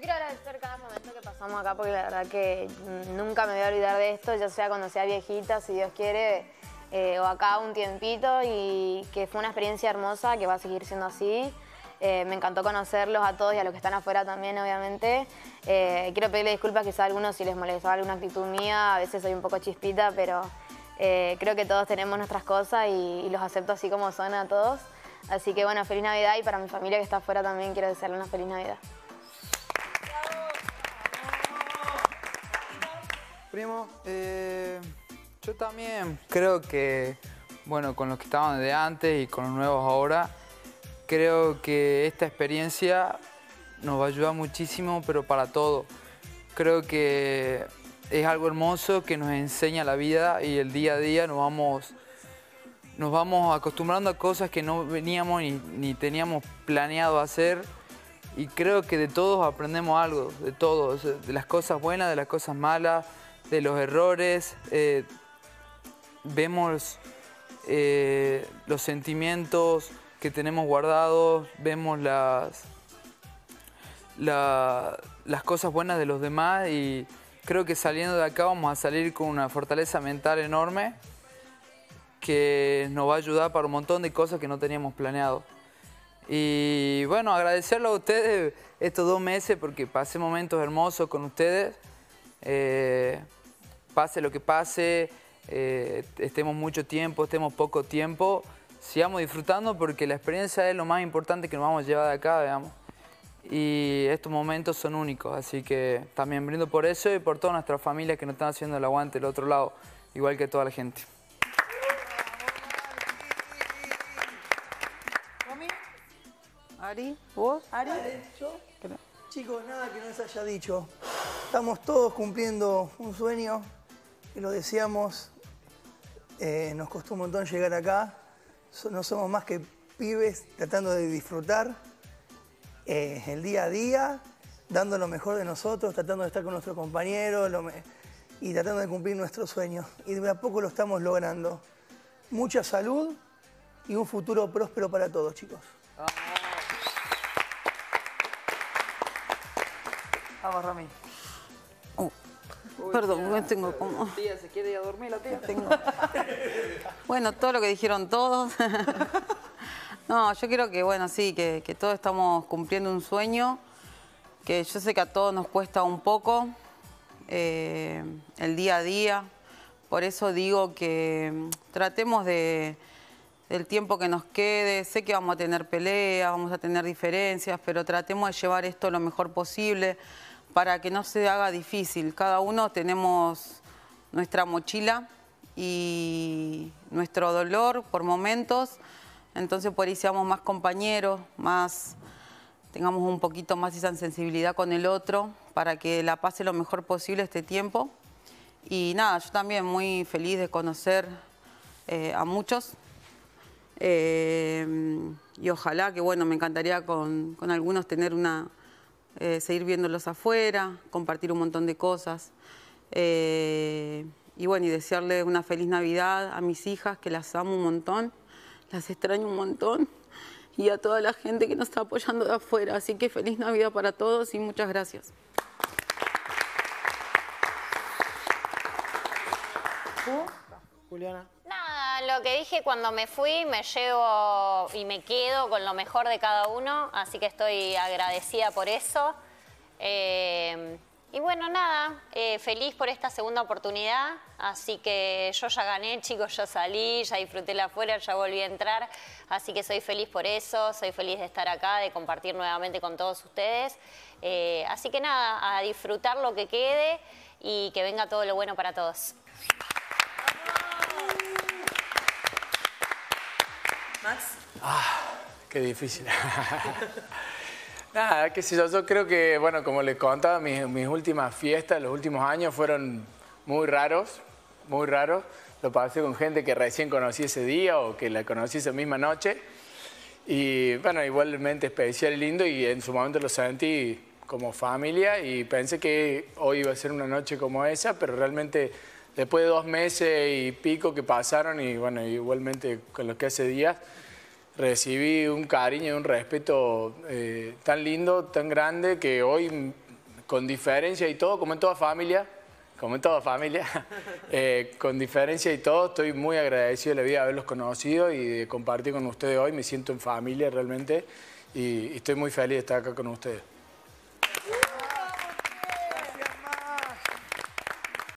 Quiero agradecer cada momento que pasamos acá porque la verdad que nunca me voy a olvidar de esto, ya sea cuando sea viejita, si Dios quiere, eh, o acá un tiempito y que fue una experiencia hermosa que va a seguir siendo así. Eh, me encantó conocerlos a todos y a los que están afuera también, obviamente. Eh, quiero pedirle disculpas quizá a algunos si les molestaba alguna actitud mía, a veces soy un poco chispita, pero creo que todos tenemos nuestras cosas y, y los acepto así como son a todos. Así que bueno, feliz Navidad y para mi familia que está afuera también quiero desearle una feliz Navidad. Primo, eh, yo también creo que, bueno, con los que estaban de antes y con los nuevos ahora, creo que esta experiencia nos va a ayudar muchísimo, pero para todo. Creo que es algo hermoso que nos enseña la vida y el día a día nos vamos nos vamos acostumbrando a cosas que no veníamos ni, teníamos planeado hacer y creo que de todos aprendemos algo, de todos, de las cosas buenas, de las cosas malas, de los errores, eh, vemos eh, los sentimientos que tenemos guardados, vemos las, las cosas buenas de los demás y creo que saliendo de acá vamos a salir con una fortaleza mental enorme que nos va a ayudar para un montón de cosas que no teníamos planeado. Y bueno, agradecerlo a ustedes estos dos meses porque pasé momentos hermosos con ustedes. Eh, pase lo que pase, eh, estemos mucho tiempo, estemos poco tiempo, sigamos disfrutando porque la experiencia es lo más importante que nos vamos a llevar de acá, veamos. Y estos momentos son únicos, así que también brindo por eso y por todas nuestras familias que nos están haciendo el aguante del otro lado, igual que toda la gente. Ari, ¿vos? Ari, yo. Chicos, nada que no les haya dicho. Estamos todos cumpliendo un sueño y lo deseamos. Eh, nos costó un montón llegar acá. No somos más que pibes tratando de disfrutar eh, el día a día, dando lo mejor de nosotros, tratando de estar con nuestros compañeros y tratando de cumplir nuestros sueños. Y de a poco lo estamos logrando. Mucha salud y un futuro próspero para todos, chicos. Vamos, Rami. Perdón, me tengo como... Tía, ¿se quiere ir a dormir la tía? Tengo... bueno, todo lo que dijeron todos. no, yo quiero que, bueno, sí, que, todos estamos cumpliendo un sueño, que yo sé que a todos nos cuesta un poco eh, el día a día. Por eso digo que mm, tratemos de el tiempo que nos quede. Sé que vamos a tener peleas, vamos a tener diferencias, pero tratemos de llevar esto lo mejor posible para que no se haga difícil. Cada uno tenemos nuestra mochila y nuestro dolor por momentos, entonces por ahí seamos más compañeros, más tengamos un poquito más esa sensibilidad con el otro para que la pase lo mejor posible este tiempo. Y nada, yo también muy feliz de conocer eh, a muchos. Eh, y ojalá que, bueno, me encantaría con algunos tener una, eh, seguir viéndolos afuera, compartir un montón de cosas. Eh, y bueno, y desearle una feliz Navidad a mis hijas, que las amo un montón, las extraño un montón, y a toda la gente que nos está apoyando de afuera. Así que feliz Navidad para todos y muchas gracias. Juliana lo que dije cuando me fui, me llevo y me quedo con lo mejor de cada uno, así que estoy agradecida por eso. Eh, y bueno, nada, eh, feliz por esta segunda oportunidad, así que yo ya gané, chicos, ya salí, ya disfruté la afuera, ya volví a entrar, así que soy feliz por eso, soy feliz de estar acá, de compartir nuevamente con todos ustedes. Eh, así que nada, a disfrutar lo que quede y que venga todo lo bueno para todos. Max. Ah, qué difícil. Nada, qué sé yo, yo creo que, bueno, como les contaba, mis, mis últimas fiestas, los últimos años fueron muy raros, muy raros. Lo pasé con gente que recién conocí ese día o que la conocí esa misma noche. Y bueno, igualmente especial y lindo y en su momento lo sentí como familia y pensé que hoy iba a ser una noche como esa, pero realmente después de dos meses y pico que pasaron y bueno, igualmente con lo que hace días, recibí un cariño y un respeto eh, tan lindo, tan grande, que hoy con diferencia y todo, como en toda familia, como en toda familia, eh, con diferencia y todo, estoy muy agradecido de la vida de haberlos conocido y de compartir con ustedes hoy. Me siento en familia realmente y, y estoy muy feliz de estar acá con ustedes.